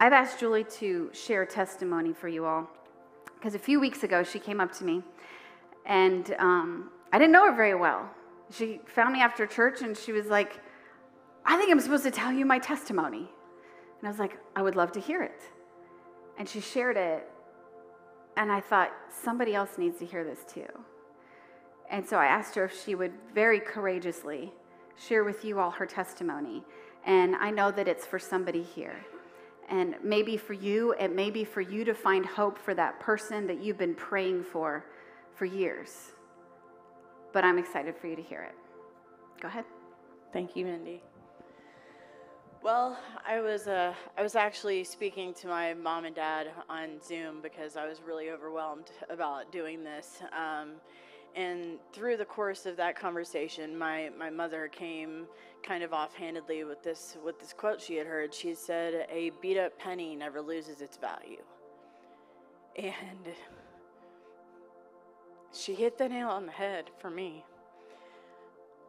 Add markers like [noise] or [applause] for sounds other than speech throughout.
I've asked Julie to share a testimony for you all because a few weeks ago she came up to me and um, I didn't know her very well. She found me after church and she was like, I think I'm supposed to tell you my testimony. And I was like, I would love to hear it. And she shared it. And I thought, somebody else needs to hear this too. And so I asked her if she would very courageously share with you all her testimony. And I know that it's for somebody here. And maybe for you, it may be for you to find hope for that person that you've been praying for for years. But I'm excited for you to hear it. Go ahead. Thank you, Mindy. Well, I was uh, I was actually speaking to my mom and dad on Zoom because I was really overwhelmed about doing this. Um, and through the course of that conversation, my, my mother came kind of offhandedly with this with this quote she had heard. She said, "A beat up penny never loses its value," and she hit the nail on the head for me.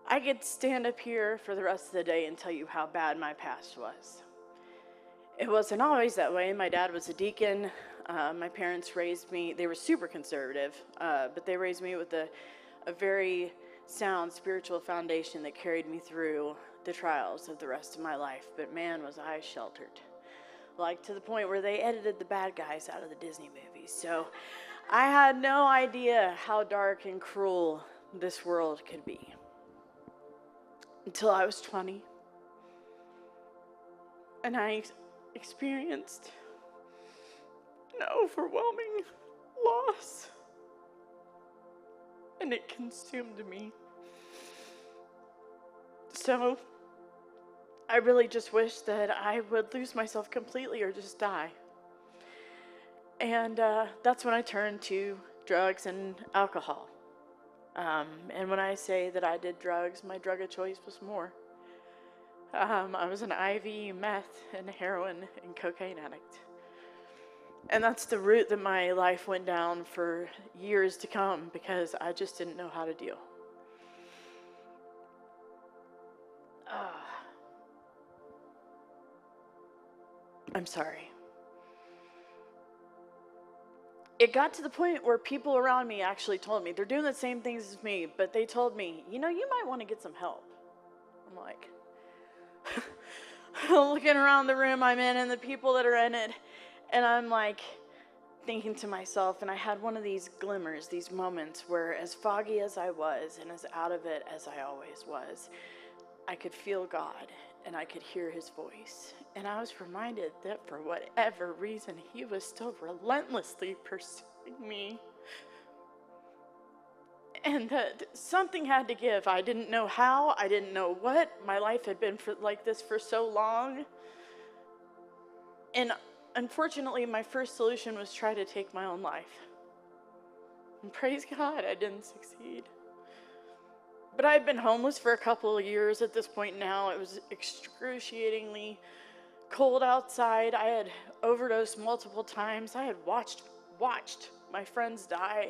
I could stand up here for the rest of the day and tell you how bad my past was. It wasn't always that way. My dad was a deacon. Uh, my parents raised me, they were super conservative, uh, but they raised me with a, a very sound spiritual foundation that carried me through the trials of the rest of my life. But man, was I sheltered. Like to the point where they edited the bad guys out of the Disney movies. So I had no idea how dark and cruel this world could be until I was 20. And I ex- experienced an overwhelming loss. And it consumed me. So I really just wish that I would lose myself completely or just die. And uh, that's when I turned to drugs and alcohol. Um, and when I say that I did drugs, my drug of choice was more. Um, I was an IV, meth, and heroin and cocaine addict. And that's the route that my life went down for years to come because I just didn't know how to deal. Uh, I'm sorry. It got to the point where people around me actually told me they're doing the same things as me, but they told me, you know, you might want to get some help. I'm like, [laughs] looking around the room I'm in and the people that are in it, and I'm like thinking to myself, and I had one of these glimmers, these moments where, as foggy as I was and as out of it as I always was, I could feel God and I could hear his voice. And I was reminded that for whatever reason, he was still relentlessly pursuing me. And that something had to give. I didn't know how, I didn't know what. My life had been for, like this for so long. And unfortunately, my first solution was try to take my own life. And praise God, I didn't succeed. But I had been homeless for a couple of years at this point now. It was excruciatingly cold outside. I had overdosed multiple times. I had watched watched my friends die.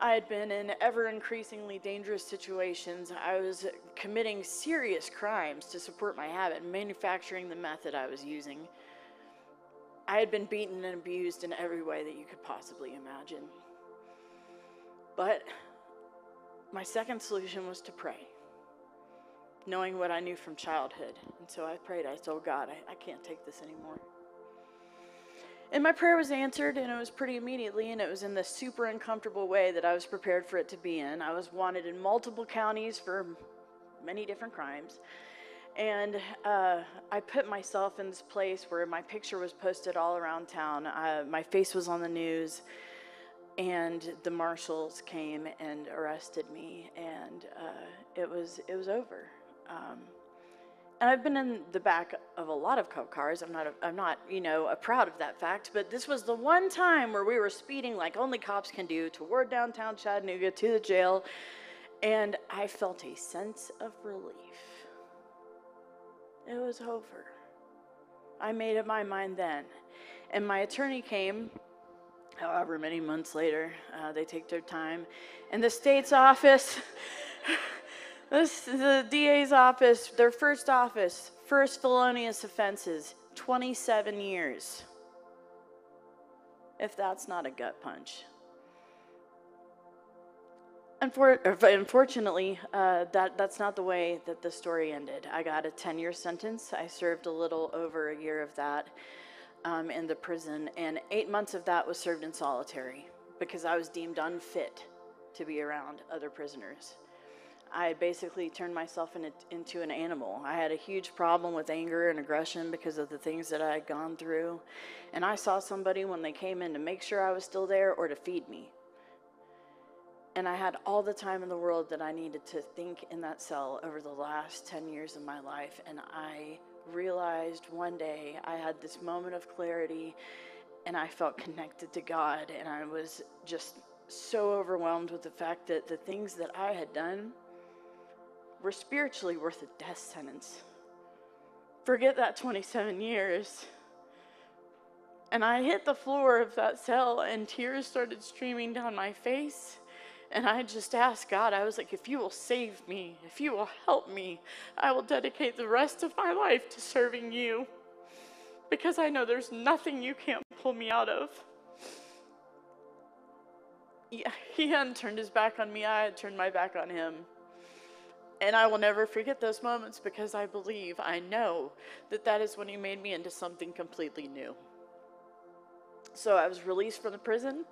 I had been in ever increasingly dangerous situations. I was committing serious crimes to support my habit, manufacturing the method I was using. I had been beaten and abused in every way that you could possibly imagine. But my second solution was to pray, knowing what I knew from childhood. And so I prayed. I told God, I, I can't take this anymore. And my prayer was answered, and it was pretty immediately, and it was in the super uncomfortable way that I was prepared for it to be in. I was wanted in multiple counties for many different crimes. And uh, I put myself in this place where my picture was posted all around town. Uh, my face was on the news, and the marshals came and arrested me, and uh, it was it was over. Um, and I've been in the back of a lot of cop cars. I'm not, I'm not, you know, a proud of that fact. But this was the one time where we were speeding like only cops can do toward downtown Chattanooga to the jail, and I felt a sense of relief. It was over. I made up my mind then. And my attorney came, however many months later, uh, they take their time. And the state's office, [laughs] this, the DA's office, their first office, First felonious offenses, 27 years. If that's not a gut punch. Unfortunately, uh, that, that's not the way that the story ended. I got a 10 year sentence. I served a little over a year of that um, in the prison, and eight months of that was served in solitary because I was deemed unfit to be around other prisoners. I had basically turned myself in a, into an animal. I had a huge problem with anger and aggression because of the things that I had gone through. And I saw somebody when they came in to make sure I was still there or to feed me. And I had all the time in the world that I needed to think in that cell over the last 10 years of my life. And I realized one day I had this moment of clarity and I felt connected to God. And I was just so overwhelmed with the fact that the things that I had done were spiritually worth a death sentence. Forget that 27 years. And I hit the floor of that cell, and tears started streaming down my face. And I just asked God, I was like, if you will save me, if you will help me, I will dedicate the rest of my life to serving you. Because I know there's nothing you can't pull me out of. He hadn't turned his back on me, I had turned my back on him. And I will never forget those moments because I believe, I know that that is when he made me into something completely new. So I was released from the prison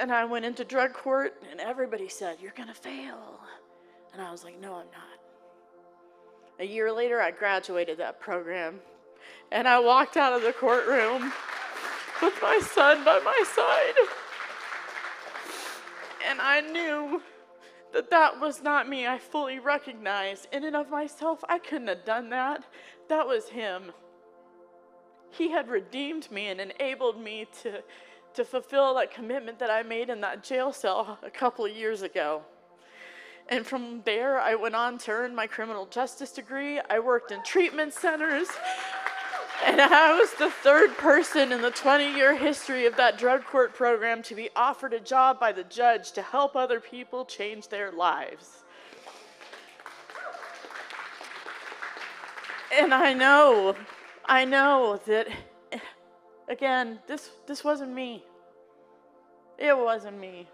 and I went into drug court, and everybody said, You're going to fail. And I was like, No, I'm not. A year later, I graduated that program, and I walked out of the courtroom with my son by my side. And I knew that that was not me. I fully recognized in and of myself, I couldn't have done that. That was him. He had redeemed me and enabled me to to fulfill that commitment that I made in that jail cell a couple of years ago. And from there, I went on to earn my criminal justice degree. I worked in treatment centers. And I was the third person in the 20 year history of that drug court program to be offered a job by the judge to help other people change their lives. And I know, I know that Again, this, this wasn't me. It wasn't me.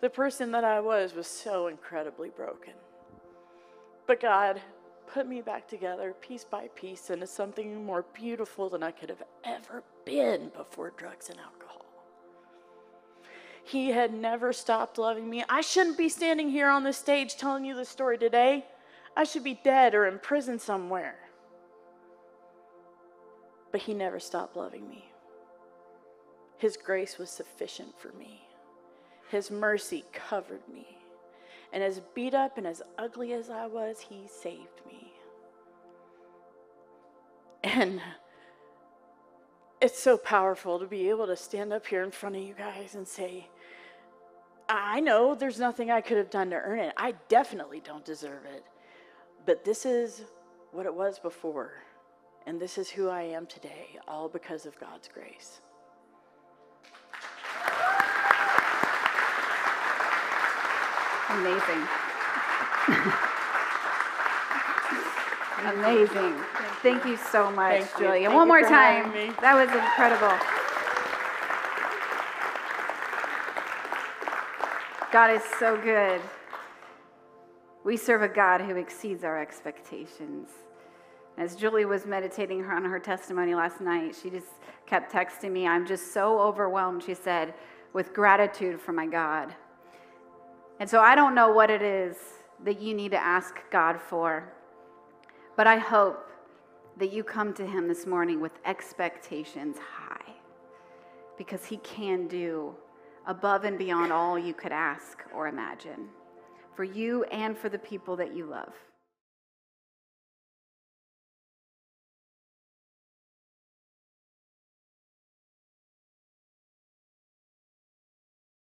The person that I was was so incredibly broken. But God put me back together piece by piece into something more beautiful than I could have ever been before drugs and alcohol. He had never stopped loving me. I shouldn't be standing here on this stage telling you this story today. I should be dead or in prison somewhere. But He never stopped loving me. His grace was sufficient for me. His mercy covered me. And as beat up and as ugly as I was, He saved me. And it's so powerful to be able to stand up here in front of you guys and say, I know there's nothing I could have done to earn it. I definitely don't deserve it. But this is what it was before. And this is who I am today, all because of God's grace. Amazing. [laughs] Amazing. Thank you so much, Thank. Julia. Thank One more time. me. That was incredible. God is so good. We serve a God who exceeds our expectations. As Julie was meditating on her testimony last night, she just kept texting me, I'm just so overwhelmed, she said, with gratitude for my God. And so I don't know what it is that you need to ask God for, but I hope that you come to Him this morning with expectations high because He can do above and beyond all you could ask or imagine for you and for the people that you love.